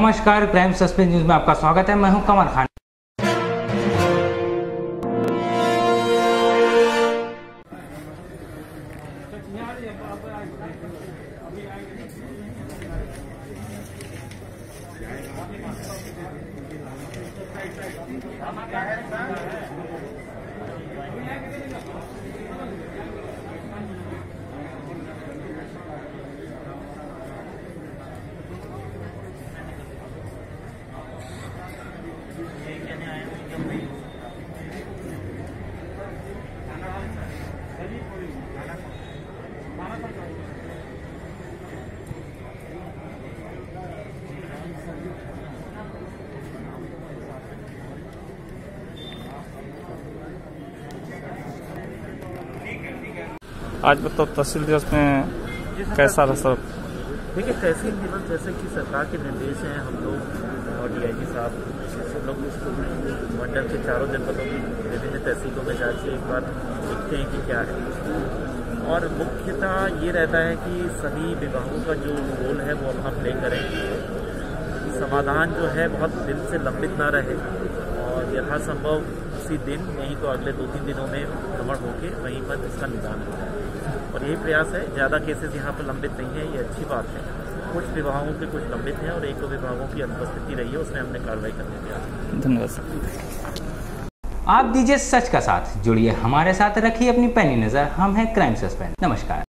नमस्कार crime suspense news में आपका स्वागत है। मैं हूँ कमर खान। आज बताओ तहसील दिवस में कैसा रहा सब? देखिए तहसील दिवस जैसे कि सरकार के निर्देश हैं हम लोग और डीआईजी साहब सब लोग इसको मंडल के चारों जनपदों में विभिन्न तहसीलों में जाके एक बार देखते हैं कि क्या है। और मुख्यतः ये रहता है कि सभी विभागों का जो रोल है वो हम प्ले करें समाधान जो है बहुत दिन से लंबित ना रहे। और यथासंभव उसी दिन नहीं तो अगले दो तीन दिनों में भ्रमण होकर वहीं पर इसका निदान हो जाए। और यही प्रयास है, ज़्यादा केसेस यहाँ पर लंबित नहीं है, ये अच्छी बात है। कुछ विभागों के कुछ लंबित हैं और एक दो विभागों की अनुपस्थिति रही है, उसमें हमने कार्रवाई करने की धन्यवाद आप दीजिए सच का साथ, जुड़िए हमारे साथ, रखिए अपनी पैनी नज़र। हम हैं क्राइम सस्पेंस नमस्कार।